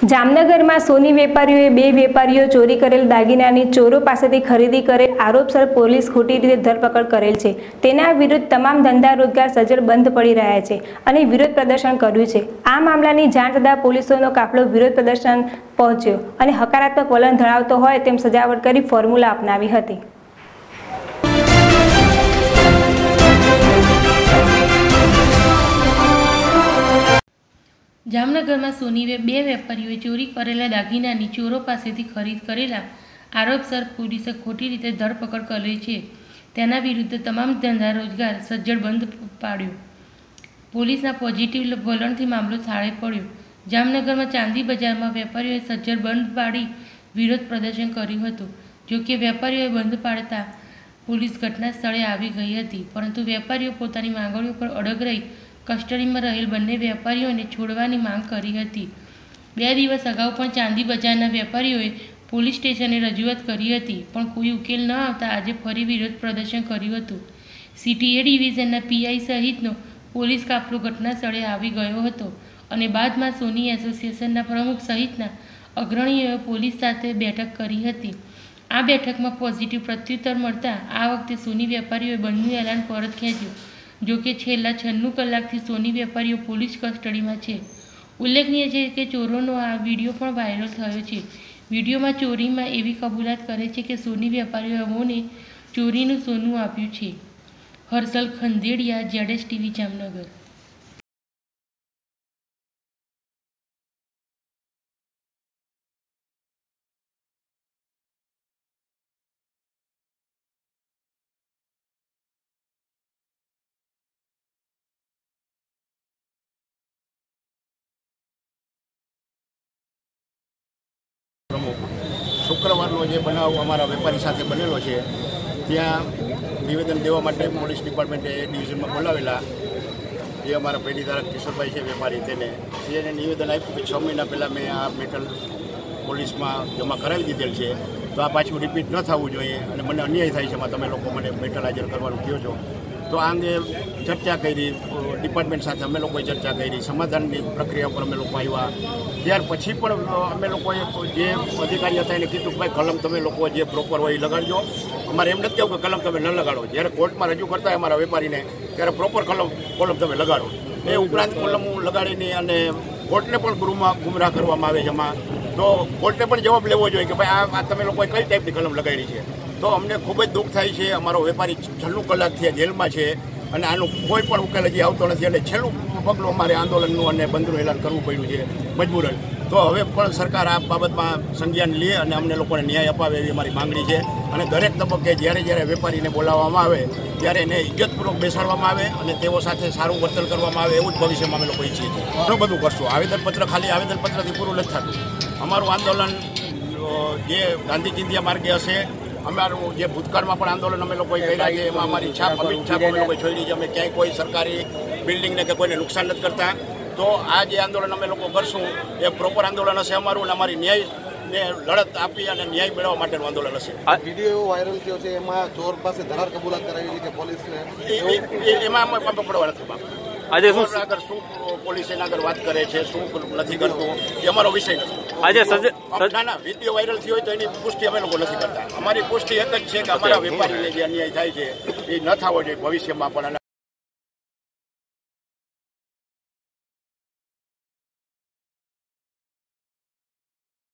જામનગરમાં સોની વેપારીઓએ બે વેપારીઓ ચોરી કરેલ દાગીનાની ચોરો પાસેથી ખરીદી કરેલ આરોપસર પોલીસ ખોટી રીતે ધરપકડ કરેલ છે. તેના વિરુદ્ધ તમામ ધંધા રોજગાર સજ્જડ બંધ પડી રહ્યા છે અને વિરોધ પ્રદર્શન કર્યું છે. આ મામલાની જાણ થતાં પોલીસોનો કાફલો વિરોધ પ્રદર્શન પહોંચ્યો અને હકારાત્મક વલણ ધરાવતો હોય તેમ સજાવટ કરી ફોર્મ્યુલા અપનાવી હતી. જામનગરમાં સોનીએ બે વેપારીઓએ ચોરી કરેલા દાગીનાની ચોરો પાસેથી ખરીદ કરેલા આરોપસર પોલીસે ખોટી રીતે ધરપકડ કરી છે. તેના વિરુદ્ધ તમામ ધંધા રોજગાર સજ્જડ બંધ પાડ્યો. પોલીસના પોઝિટિવ વલણથી મામલો થાળે પડ્યો. જામનગરમાં ચાંદી બજારમાં વેપારીઓએ સજ્જડ બંધ પાડી વિરોધ પ્રદર્શન કર્યું હતું. જોકે વેપારીઓએ બંધ પાડતા પોલીસ ઘટના સ્થળે આવી ગઈ હતી, પરંતુ વેપારીઓ પોતાની માંગણીઓ પર અડગ રહી કસ્ટડીમાં રહેલ બંને વેપારીઓને છોડવાની માંગ કરી હતી. બે દિવસ અગાઉ પણ ચાંદી બજારના વેપારીઓએ પોલીસ સ્ટેશને રજૂઆત કરી હતી, પણ કોઈ ઉકેલ ન આવતા આજે ફરી વિરોધ પ્રદર્શન કર્યું હતું. સીટીએ ડિવિઝનના પીઆઈ સહિતનો પોલીસ કાફલો ઘટના સ્થળે આવી ગયો હતો અને બાદમાં સોની એસોસિએશનના પ્રમુખ સહિતના અગ્રણીઓએ પોલીસ સાથે બેઠક કરી હતી. આ બેઠકમાં પોઝિટિવ પ્રત્યુત્તર મળતા આ વખતે સોની વેપારીઓએ બંધનું એલાન પરત ખેંચ્યું. જોકે છેલ્લા છન્નું કલાકથી સોની વેપારીઓ પોલીસ કસ્ટડીમાં છે. ઉલ્લેખનીય છે કે ચોરોનો આ વીડિયો પણ વાયરલ થયો છે. વિડીયોમાં ચોરીમાં એવી કબૂલાત કરે છે કે સોની વેપારીઓએ અમોને ચોરીનું સોનું આપ્યું છે. હર્ષલ ખંદેડિયા જેડેશ ટીવી, જામનગર. શુક્રવારનો જે બનાવ અમારા વેપારી સાથે બનેલો છે, ત્યાં નિવેદન દેવા માટે પોલીસ ડિપાર્ટમેન્ટે એ ડિવિઝનમાં બોલાવેલા. જે અમારા પેઢીધારક કિશોરભાઈ છે, વેપારી તેને. એને નિવેદન આપ્યું કે છ મહિના પહેલાં મેં આ મેટલ પોલીસમાં જમા કરાવી દીધેલ છે. તો આ પાછું રિપીટ ન થવું જોઈએ અને મને અન્યાય થાય છે, એમાં તમે લોકો મને મેટલ હાજર કરવાનું કહો છો. તો આ અંગે ચર્ચા કરી, ડિપાર્ટમેન્ટ સાથે અમે લોકોએ ચર્ચા કરી, સમાધાનની પ્રક્રિયા ઉપર અમે લોકો આવ્યા. ત્યાર પછી પણ અમે લોકોએ જે અધિકારી હતા એને કીધું કે, ભાઈ, કલમ તમે લોકો જે પ્રોપર હોય એ લગાડજો. અમારે એમ નથી કહેવું કે કલમ તમે ન લગાડો. જ્યારે કોર્ટમાં રજૂ કરતા હોય અમારા વેપારીને, ત્યારે પ્રોપર કલમ, કોલમ તમે લગાડો. એ ઉપરાંત કોલમ લગાડીને અને કોર્ટને પણ ગૃહમાં ગુમરાહ કરવામાં આવે છે એમાં. તો કોર્ટને પણ જવાબ લેવો જોઈએ કે, ભાઈ, આ તમે લોકોએ કઈ ટાઈપની કલમ લગાડી છે? તો અમને ખૂબ જ દુઃખ થાય છે. અમારો વેપારી છેલ્લું કલાકથી જેલમાં છે અને આનું કોઈ પણ ઉકેલ હજી આવતો નથી એટલે છેલ્લું પગલું અમારે આંદોલનનું અને બંધનું એલાન કરવું પડ્યું છે મજબૂરન. તો હવે પણ સરકાર આ બાબતમાં સંજ્ઞાન લે અને અમને લોકોને ન્યાય અપાવે એવી અમારી માંગણી છે. અને દરેક તબક્કે જ્યારે જ્યારે વેપારીને બોલાવવામાં આવે ત્યારે એને ઇજ્જતપૂર્વક બેસાડવામાં આવે અને તેઓ સાથે સારું વર્તન કરવામાં આવે એવું જ ભવિષ્યમાં અમે લોકો ઈચ્છીએ છીએ. ઘણું બધું કરશું? આવેદનપત્ર ખાલી આવેદનપત્રથી પૂરું નથી થતું? અમારું આંદોલન જે ગાંધી ચિંધ્યા માર્ગે હશે અમારું જે ભૂતકાળમાં પણ આંદોલન અમે લોકોએ કર્યા છે એમાં અમારી છાપ અમિત છાપ અમે લોકોએ છોડી છે. અમે ક્યાંય કોઈ સરકારી બિલ્ડિંગને કે કોઈને નુકસાન નથી કરતા. તો આ જે આંદોલન અમે લોકો કરશું એ પ્રોપર આંદોલન હશે અમારું અને અમારી ન્યાય ને લડત આપી અને ન્યાય મેળવવા માટેનું આંદોલન હશે. વીડિયો એવો વાયરલ થયો છે એમાં ચોર પાસે ધરાર કબૂલાત કરાવી છે પોલીસને. એમાં અમે પડવા નથી બાપ. આજે શું આગળ શું પોલીસ એના આગળ વાત કરે છે શું નથી કરતું એ અમારો વિષય નથી. આજે વીડિયો વાયરલ થયો હોય તો એની પુષ્ટિ અમે લોકો નથી કરતા. અમારી પુષ્ટિ એક જ છે કે અમારા વેપારીને જે અન્યાય થાય છે એ ન થવો જોઈએ ભવિષ્યમાં પણ.